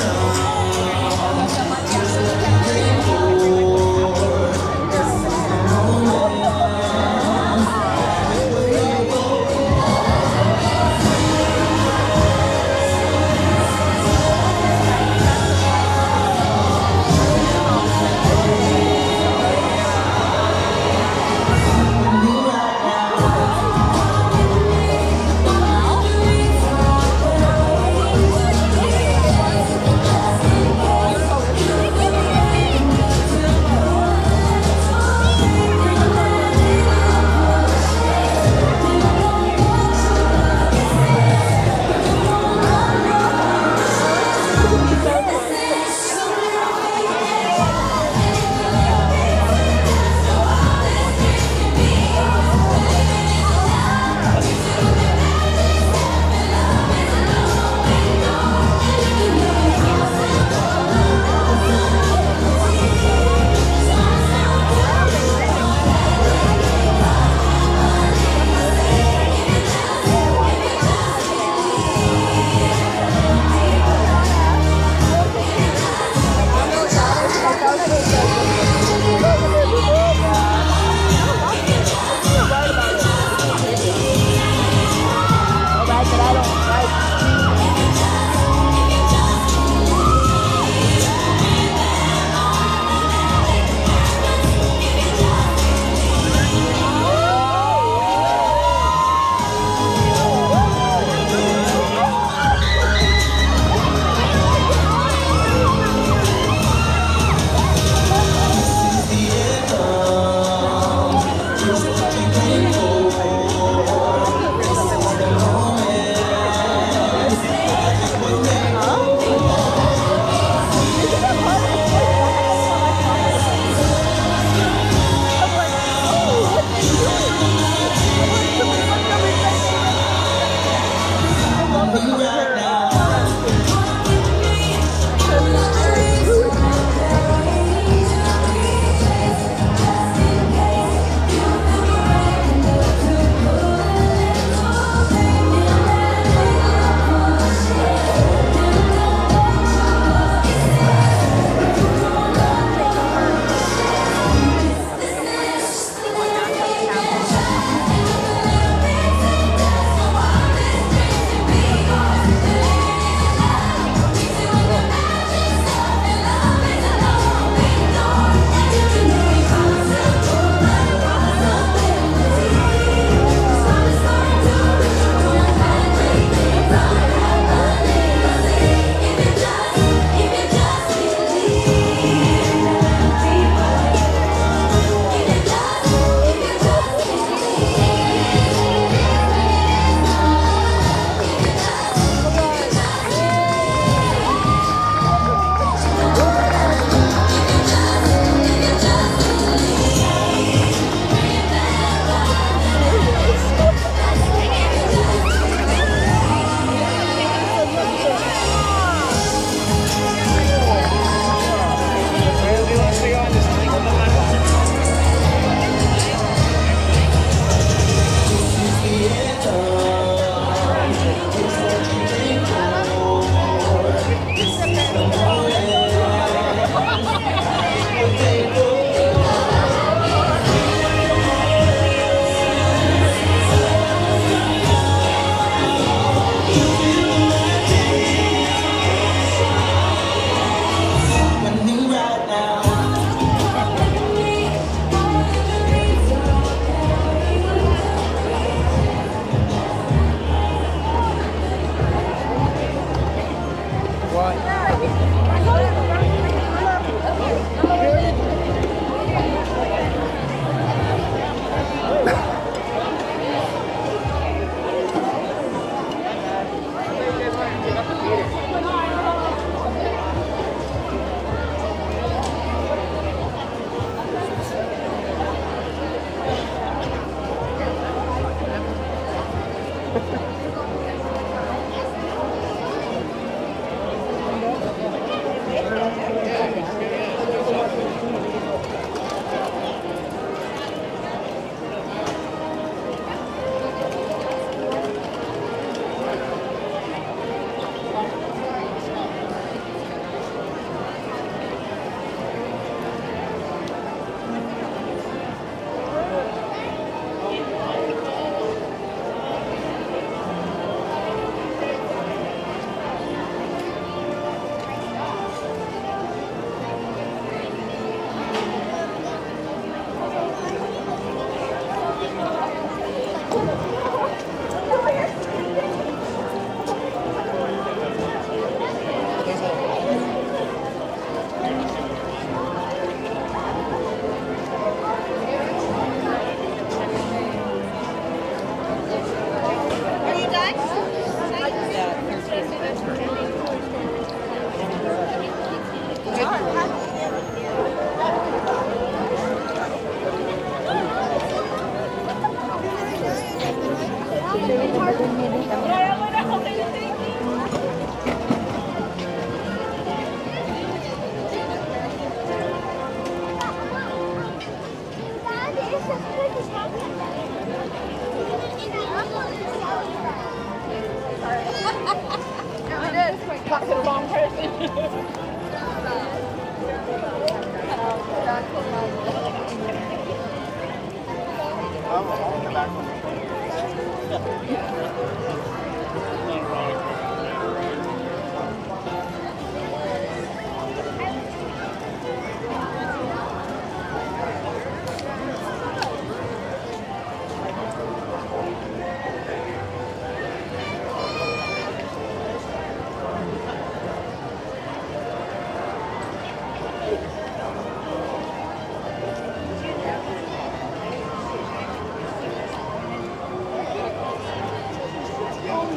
Thank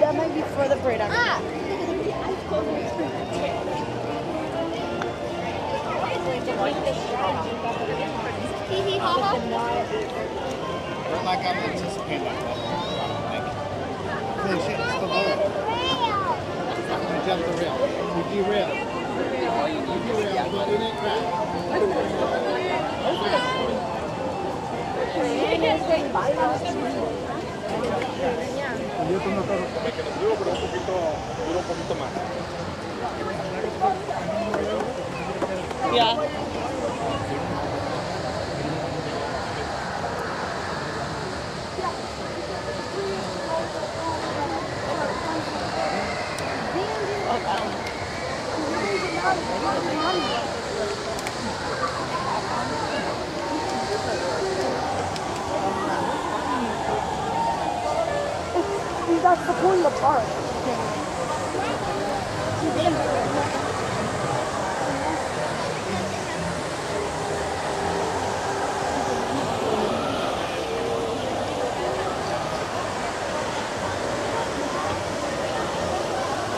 that might be for the parade. Ah! Hee hee ha ha. We're like I'm anticipating that. Holy shit, it's the boat. We jumped the rail. We derailed. We derailed, but we didn't crash. Yo tengo todo. Me quedó duro, pero un poquito, duro un poquito más. Yeah. See, that's the park.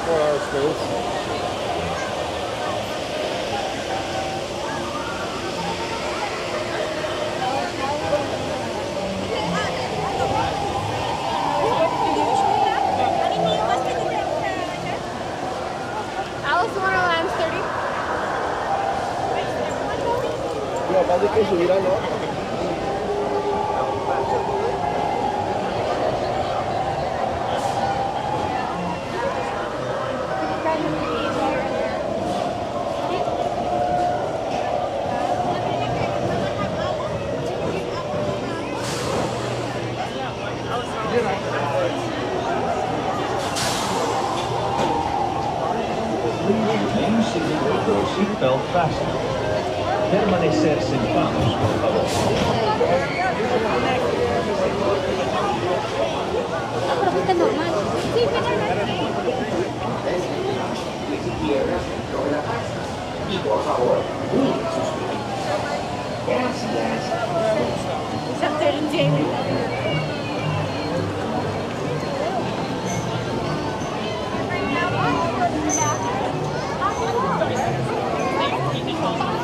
Four hour space. Que. Please with your seatbelt fastened. permanecer sentados, por favor. No, normal. Sí, Y por favor, Gracias. Thank you.